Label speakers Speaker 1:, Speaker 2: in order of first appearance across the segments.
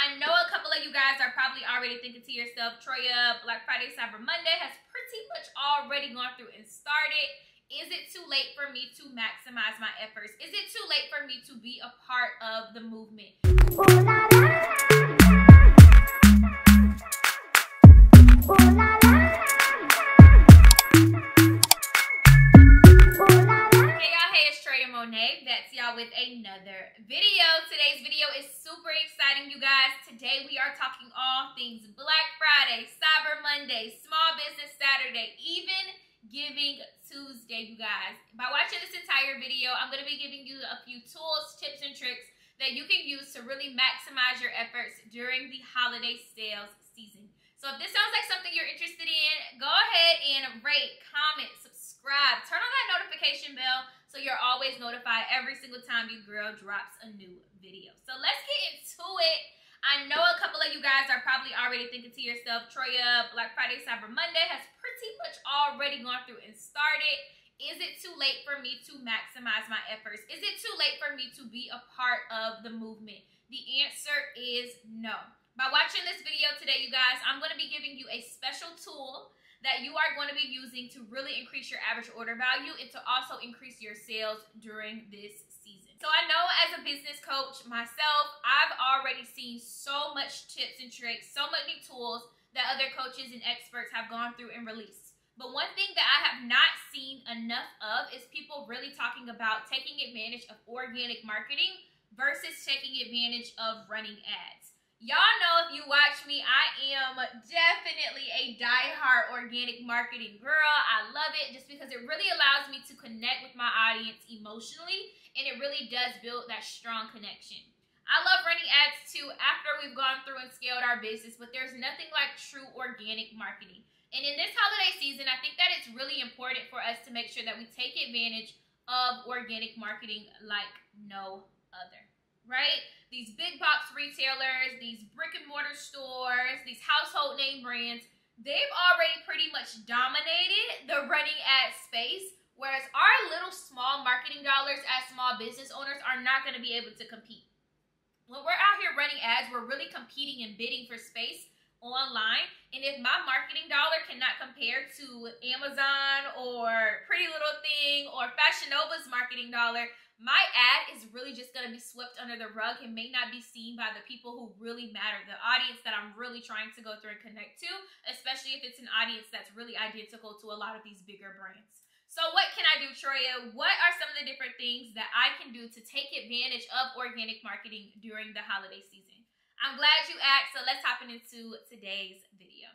Speaker 1: I know a couple of you guys are probably already thinking to yourself, Troyia, Black Friday, Cyber Monday has pretty much already gone through and started. Is it too late for me to maximize my efforts? Is it too late for me to be a part of the movement? Ooh, la, la. That's y'all with another video. Today's video is super exciting, you guys. Today we are talking all things Black Friday, Cyber Monday, Small Business Saturday, even Giving Tuesday, you guys. By watching this entire video, I'm going to be giving you a few tools, tips, and tricks that you can use to really maximize your efforts during the holiday sales season. So if this sounds like something you're interested in, go ahead and rate, comment, subscribe, turn on that notification bell so you're always notified every single time your girl drops a new video. So let's get into it. I know a couple of you guys are probably already thinking to yourself, Troyia, Black Friday, Cyber Monday has pretty much already gone through and started. Is it too late for me to maximize my efforts? Is it too late for me to be a part of the movement? The answer is no. By watching this video today, you guys, I'm going to be giving you a special tool that you are going to be using to really increase your average order value and to also increase your sales during this season. So I know as a business coach myself, I've already seen so much tips and tricks, so many tools that other coaches and experts have gone through and released. But one thing that I have not seen enough of is people really talking about taking advantage of organic marketing versus taking advantage of running ads. Y'all know if you watch me, I am definitely a die-hard organic marketing girl. I love it just because it really allows me to connect with my audience emotionally and it really does build that strong connection. I love running ads too after we've gone through and scaled our business, but there's nothing like true organic marketing. And in this holiday season, I think that it's really important for us to make sure that we take advantage of organic marketing like no other, right? these big box retailers, these brick and mortar stores, these household name brands, they've already pretty much dominated the running ad space. Whereas our little small marketing dollars as small business owners are not going to be able to compete. When we're out here running ads, we're really competing and bidding for space online. And if my marketing dollar cannot compare to Amazon or Pretty Little Thing or Fashion Nova's marketing dollar, my ad is really just going to be swept under the rug and may not be seen by the people who really matter, the audience that I'm really trying to go through and connect to, especially if it's an audience that's really identical to a lot of these bigger brands. So what can I do, Troyia? What are some of the different things that I can do to take advantage of organic marketing during the holiday season? I'm glad you asked, so let's hop into today's video.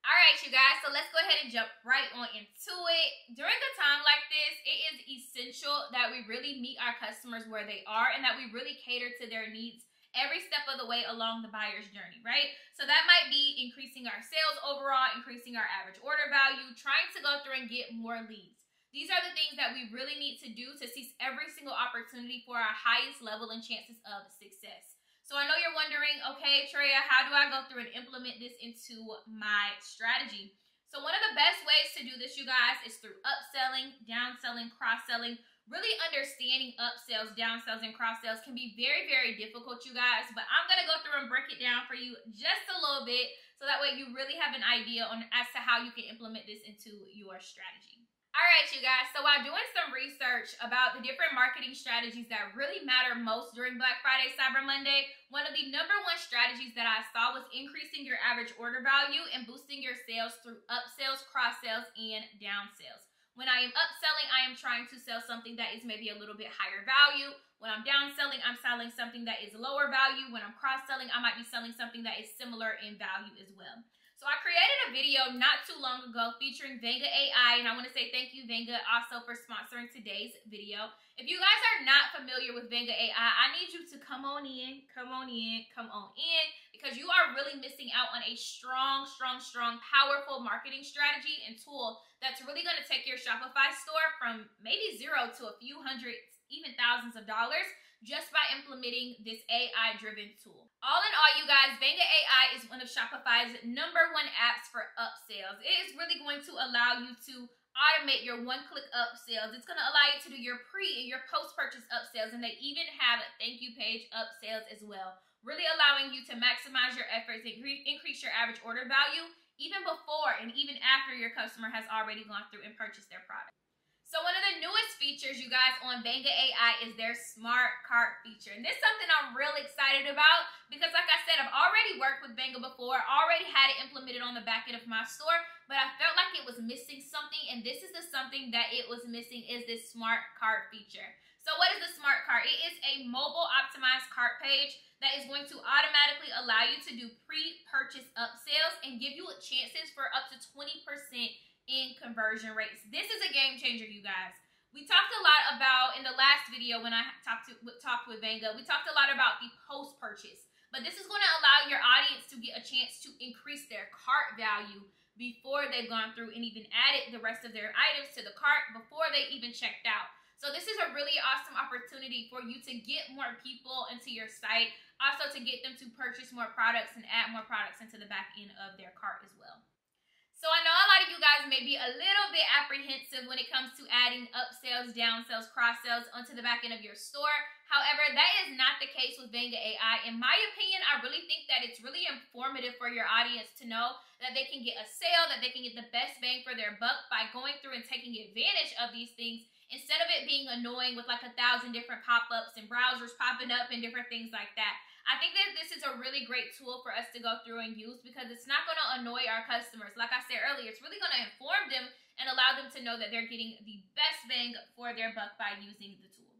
Speaker 1: All right, you guys, so let's go ahead and jump right on into it. During a time like this, it is essential that we really meet our customers where they are and that we really cater to their needs every step of the way along the buyer's journey, right? So that might be increasing our sales overall, increasing our average order value, trying to go through and get more leads. These are the things that we really need to do to seize every single opportunity for our highest level and chances of success. So I know you're wondering, okay, Troyia, how do I go through and implement this into my strategy? So one of the best ways to do this, you guys, is through upselling, downselling, cross-selling. Really understanding upsells, downsells, and cross-sells can be very, very difficult, you guys. But I'm going to go through and break it down for you just a little bit so that way you really have an idea on as to how you can implement this into your strategy. All right, you guys. So while doing some research about the different marketing strategies that really matter most during Black Friday, Cyber Monday, one of the number one strategies that I saw was increasing your average order value and boosting your sales through upsells, cross sales, and down sales. When I am upselling, I am trying to sell something that is maybe a little bit higher value. When I'm down selling, I'm selling something that is lower value. When I'm cross selling, I might be selling something that is similar in value as well. So I created a video not too long ago featuring Vanga AI, and I want to say thank you, Vanga, also for sponsoring today's video. If you guys are not familiar with Vanga AI, I need you to come on in, come on in, come on in, because you are really missing out on a strong, strong, strong, powerful marketing strategy and tool that's really going to take your Shopify store from maybe zero to a few hundred, even thousands of dollars just by implementing this AI driven tool. All in all, you guys, Vanga AI is one of Shopify's number one apps for upsells. It is really going to allow you to automate your one click upsells. It's going to allow you to do your pre and your post purchase upsells, and they even have a thank you page upsells as well. really allowing you to maximize your efforts and increase your average order value even before and even after your customer has already gone through and purchased their product. So one of the newest features, you guys, on Vanga AI is their smart cart feature. And this is something I'm really excited about because like I said, I've already worked with Vanga before, already had it implemented on the back end of my store, but I felt like it was missing something. And this is the something that it was missing is this smart cart feature. So what is the smart cart? It is a mobile optimized cart page that is going to automatically allow you to do pre-purchase upsells and give you chances for up to 20% in conversion rates. This is a game changer, you guys. We talked a lot about in the last video when I talked to talked with Vanga. We talked a lot about the post purchase, but this is going to allow your audience to get a chance to increase their cart value before they've gone through and even added the rest of their items to the cart before they even checked out. So this is a really awesome opportunity for you to get more people into your site, also to get them to purchase more products and add more products into the back end of their cart as well. So I know you guys may be a little bit apprehensive when it comes to adding upsells, downsells, cross sells onto the back end of your store. However, that is not the case with Vanga AI. In my opinion, I really think that it's really informative for your audience to know that they can get a sale, that they can get the best bang for their buck by going through and taking advantage of these things instead of it being annoying with like a thousand different pop-ups and browsers popping up and different things like that. I think that this is a really great tool for us to go through and use because it's not going to annoy our customers. Like I said earlier, it's really going to inform them and allow them to know that they're getting the best bang for their buck by using the tool.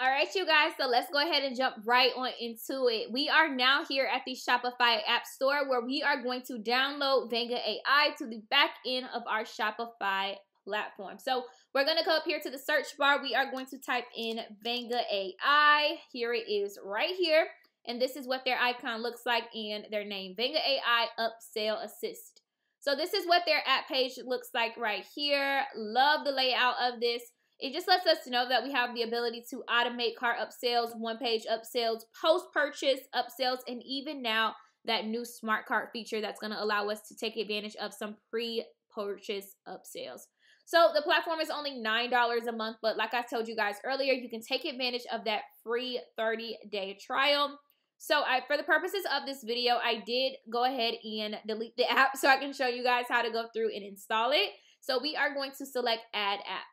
Speaker 2: All right, you guys, so let's go ahead and jump right on into it. We are now here at the Shopify App Store where we are going to download Vanga AI to the back end of our Shopify platform. So we're going to go up here to the search bar. We are going to type in Vanga AI. Here it is right here. And this is what their icon looks like and their name, Vanga AI Upsell Assist. So this is what their app page looks like right here. Love the layout of this. It just lets us know that we have the ability to automate cart upsells, one-page upsells, post-purchase upsells, and even now that new smart cart feature that's going to allow us to take advantage of some pre-purchase upsells. So the platform is only $9 a month, but like I told you guys earlier, you can take advantage of that free 30-day trial. So I, for the purposes of this video, I did go ahead and delete the app so I can show you guys how to go through and install it. So we are going to select add app.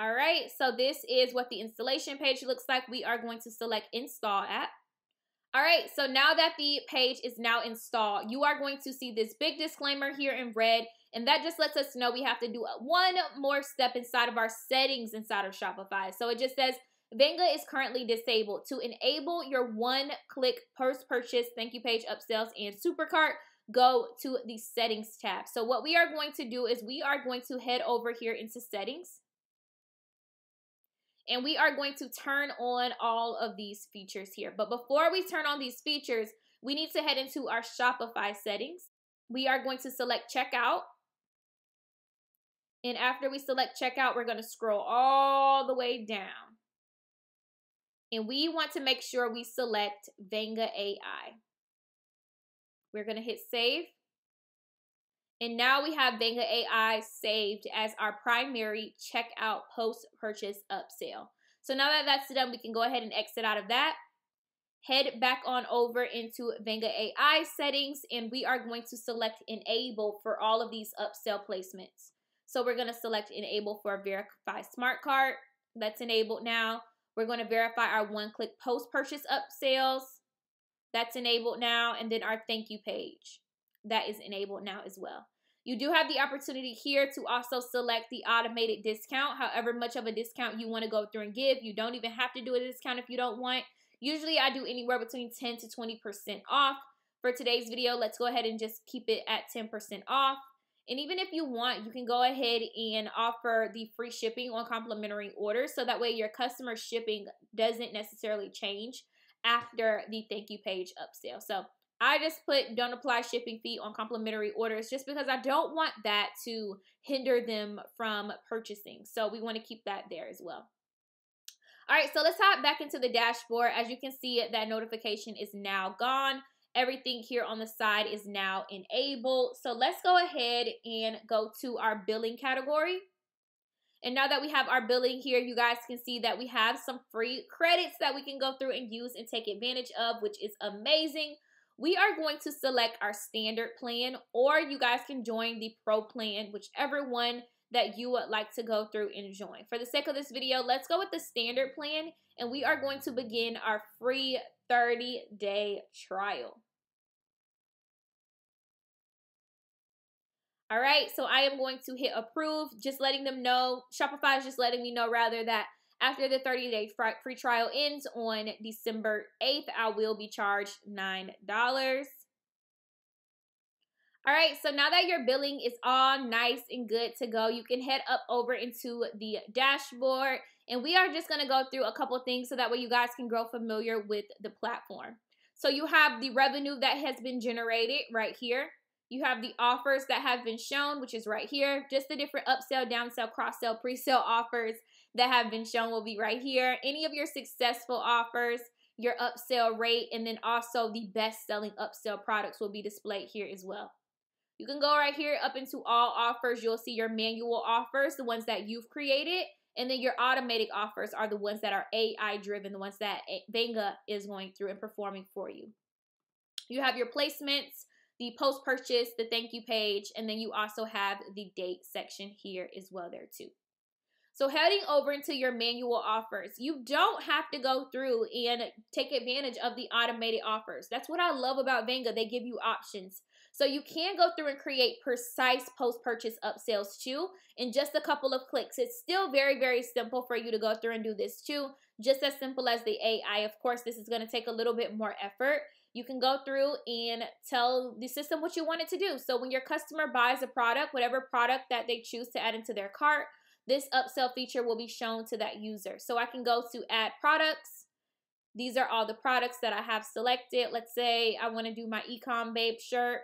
Speaker 2: All right, so this is what the installation page looks like. We are going to select install app. All right, so now that the page is now installed, you are going to see this big disclaimer here in red, and that just lets us know we have to do one more step inside of our settings inside of Shopify. So it just says Vanga is currently disabled. To enable your one-click post-purchase thank you page upsells and supercart, go to the settings tab. So what we are going to do is we are going to head over here into settings. And we are going to turn on all of these features here. But before we turn on these features, we need to head into our Shopify settings. We are going to select checkout. And after we select checkout, we're going to scroll all the way down and we want to make sure we select Vanga AI. We're going to hit save. And now we have Vanga AI saved as our primary checkout post-purchase upsell. So now that that's done, we can go ahead and exit out of that. Head back on over into Vanga AI settings, and we are going to select Enable for all of these upsell placements. So we're going to select Enable for Verify Smart Cart. That's enabled now. We're going to verify our one-click post-purchase upsells. That's enabled now. And then our thank you page. That is enabled now as well. You do have the opportunity here to also select the automated discount, however much of a discount you want to go through and give. You don't even have to do a discount if you don't want. Usually I do anywhere between 10 to 20% off. For today's video, let's go ahead and just keep it at 10% off. And even if you want, you can go ahead and offer the free shipping on complimentary orders so that way your customer shipping doesn't necessarily change after the thank you page upsell. So I just put don't apply shipping fee on complimentary orders just because I don't want that to hinder them from purchasing. So we want to keep that there as well. All right, so let's hop back into the dashboard. As you can see, that notification is now gone. Everything here on the side is now enabled. So let's go ahead and go to our billing category. And now that we have our billing here, you guys can see that we have some free credits that we can go through and use and take advantage of, which is amazing. We are going to select our standard plan, or you guys can join the pro plan, whichever one that you would like to go through and join. For the sake of this video, let's go with the standard plan, and we are going to begin our free 30 day trial. All right, so I am going to hit approve, just letting them know, Shopify is just letting me know rather that after the 30 day free trial ends on December 8th, I will be charged $9. All right, so now that your billing is all nice and good to go, you can head up over into the dashboard and we are just gonna go through a couple things so that way you guys can grow familiar with the platform. So you have the revenue that has been generated right here. You have the offers that have been shown, which is right here. Just the different upsell, downsell, cross-sell, pre-sale offers that have been shown will be right here. Any of your successful offers, your upsell rate, and then also the best-selling upsell products will be displayed here as well. You can go right here up into all offers. You'll see your manual offers, the ones that you've created. And then your automatic offers are the ones that are AI driven, the ones that Vanga is going through and performing for you. You have your placements, the post purchase, the thank you page, and then you also have the date section here as well there too. So heading over into your manual offers, you don't have to go through and take advantage of the automated offers. That's what I love about Vanga. They give you options. So you can go through and create precise post-purchase upsells too in just a couple of clicks. It's still very, very simple for you to go through and do this too. Just as simple as the AI. Of course, this is going to take a little bit more effort you can go through and tell the system what you want it to do. So when your customer buys a product, whatever product that they choose to add into their cart, this upsell feature will be shown to that user. So I can go to add products. These are all the products that I have selected. Let's say I want to do my Ecom Babe shirt.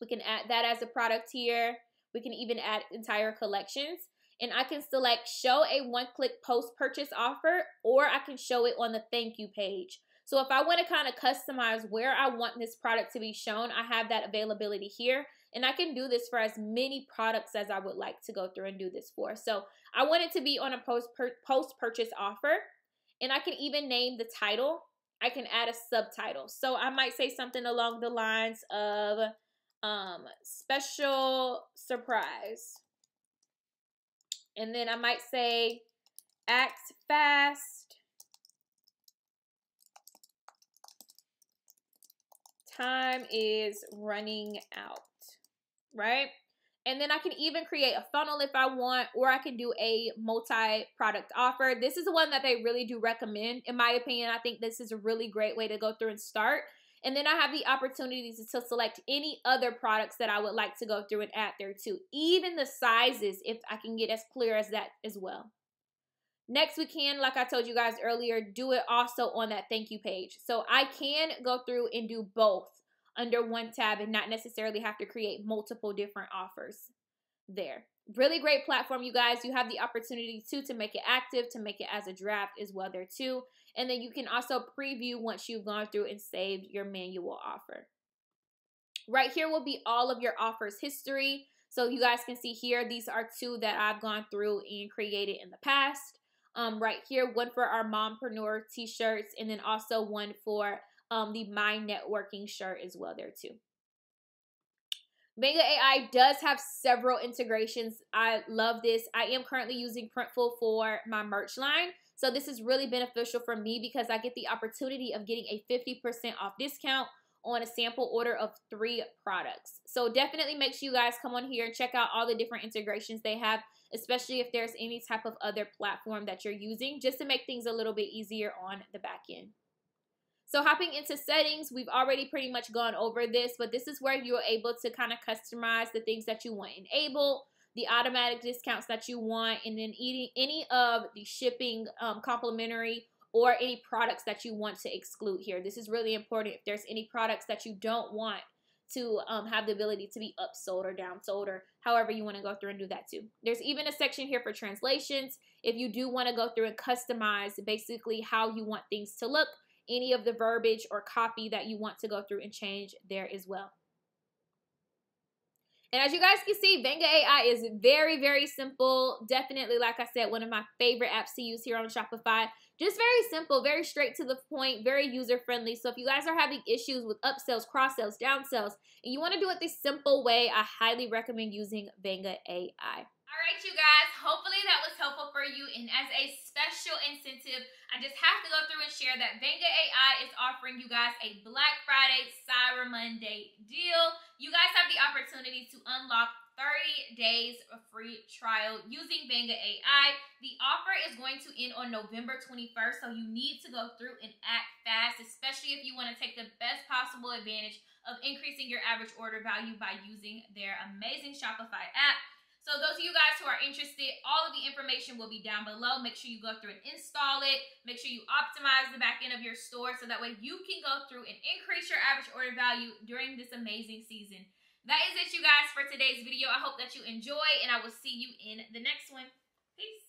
Speaker 2: We can add that as a product here. We can even add entire collections. And I can select show a one-click post-purchase offer or I can show it on the thank you page. So if I want to kind of customize where I want this product to be shown, I have that availability here. And I can do this for as many products as I would like to go through and do this for. So I want it to be on a post post purchase offer. And I can even name the title. I can add a subtitle. So I might say something along the lines of um, special surprise. And then I might say act fast time is running out, right? And then I can even create a funnel if I want, or I can do a multi-product offer. This is the one that they really do recommend. In my opinion, I think this is a really great way to go through and start. And then I have the opportunity to select any other products that I would like to go through and add there too. Even the sizes, if I can get as clear as that as well. Next, we can, like I told you guys earlier, do it also on that thank you page. So I can go through and do both under one tab and not necessarily have to create multiple different offers there. Really great platform, you guys. You have the opportunity too to make it active, to make it as a draft as well there too. And then you can also preview once you've gone through and saved your manual offer. Right here will be all of your offers history. So you guys can see here, these are two that I've gone through and created in the past um, right here, one for our mompreneur t-shirts, and then also one for um, the My Networking shirt as well there too. Vanga AI does have several integrations. I love this. I am currently using Printful for my merch line. So this is really beneficial for me because I get the opportunity of getting a 50% off discount on a sample order of three products. So definitely make sure you guys come on here and check out all the different integrations they have, especially if there's any type of other platform that you're using, just to make things a little bit easier on the back end. So hopping into settings, we've already pretty much gone over this, but this is where you're able to kind of customize the things that you want enabled, the automatic discounts that you want, and then eating any of the shipping um, complimentary or any products that you want to exclude here. This is really important. If there's any products that you don't want to um, have the ability to be upsold or downsold or however you want to go through and do that too. There's even a section here for translations. If you do want to go through and customize basically how you want things to look, any of the verbiage or copy that you want to go through and change there as well. And as you guys can see, Vanga AI is very, very simple. Definitely, like I said, one of my favorite apps to use here on Shopify. Just very simple, very straight to the point, very user friendly. So if you guys are having issues with upsells, cross sells, downsells, and you want to do it this simple way, I highly recommend using Vanga AI.
Speaker 1: All right, you guys, hopefully that was helpful for you. And as a special incentive, I just have to go through and share that Vanga AI is offering you guys a Black Friday Cyber Monday deal. You guys have the opportunity to unlock 30 days of free trial using Vanga AI. The offer is going to end on November 21st, so you need to go through and act fast, especially if you want to take the best possible advantage of increasing your average order value by using their amazing Shopify app. So those of you guys who are interested, all of the information will be down below. Make sure you go through and install it. Make sure you optimize the back end of your store so that way you can go through and increase your average order value during this amazing season. That is it, you guys, for today's video. I hope that you enjoy, and I will see you in the next one. Peace.